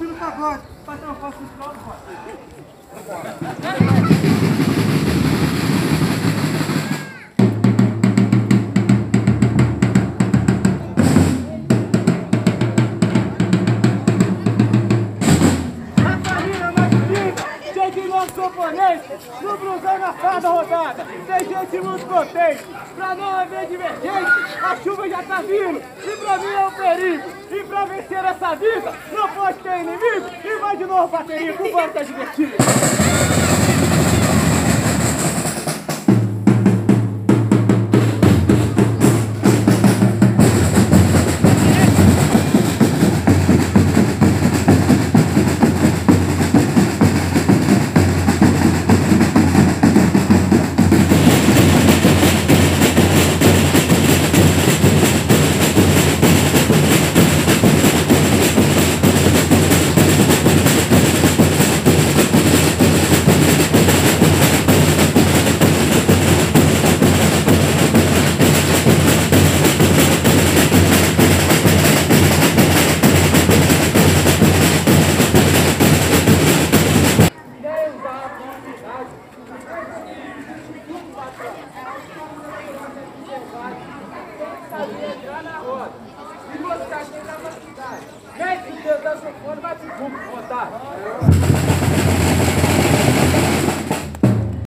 ouvindo pagode. Patrão, posso ir logo, A família mais linda, cheia de novos componentes, no blusão na farda rodada, tem gente muito potente, pra não haver divergente, a chuva já tá vindo, e pra mim é um perigo, pra vencer essa vida, não pode ter inimigo, e vai de novo bateria, com o banco tá divertido. Mete o dedo da sua fone, vai pro fundo, vontade.